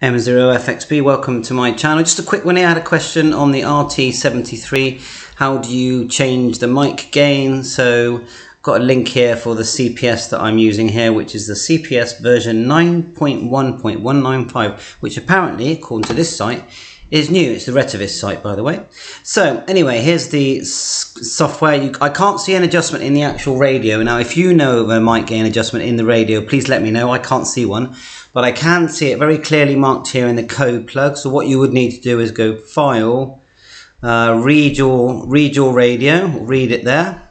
M0FXB, welcome to my channel. Just a quick one here, I had a question on the RT73. How do you change the mic gain? So got a link here for the CPS that I'm using here, which is the CPS version 9.1.195, which apparently, according to this site, is new. It's the Retevis site, by the way. So anyway, here's the software. You, I can't see an adjustment in the actual radio. Now, if you know of a mic gain adjustment in the radio, please let me know. I can't see one, but I can see it very clearly marked here in the code plug. So what you would need to do is go File, uh, read your read your radio, read it there.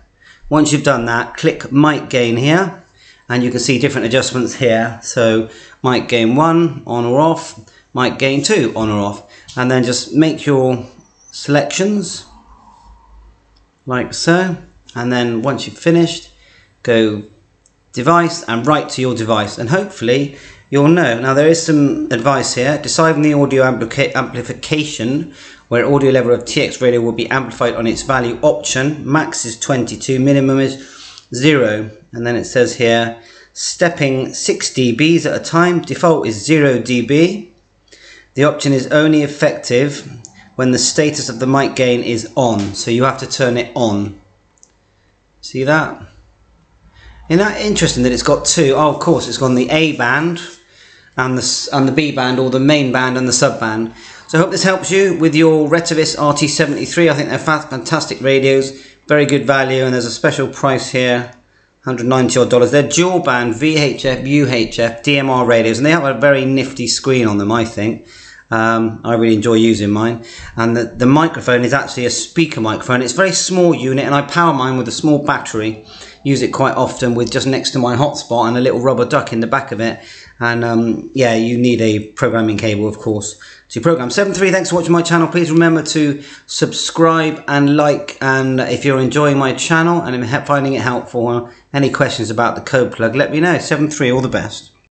Once you've done that, click mic gain here, and you can see different adjustments here. So mic gain one on or off, mic gain two on or off and then just make your selections like so and then once you've finished go device and write to your device and hopefully you'll know. Now there is some advice here. Deciding the audio amplification where audio level of TX radio will be amplified on its value. Option max is 22 minimum is 0 and then it says here stepping 6 dBs at a time default is 0 dB the option is only effective when the status of the mic gain is on. So you have to turn it on. See that? Isn't that interesting that it's got two? Oh, of course, it's got the A band and the, and the B band, or the main band and the sub band. So I hope this helps you with your Retevis RT73. I think they're fantastic radios, very good value, and there's a special price here. 190 odd dollars. They're dual band VHF, UHF, DMR radios, and they have a very nifty screen on them, I think. Um, I really enjoy using mine. And the, the microphone is actually a speaker microphone. It's a very small unit and I power mine with a small battery. Use it quite often with just next to my hotspot and a little rubber duck in the back of it. And um, yeah, you need a programming cable, of course, to program. 7.3, thanks for watching my channel. Please remember to subscribe and like. And if you're enjoying my channel and finding it helpful, any questions about the code plug, let me know. 7.3, all the best.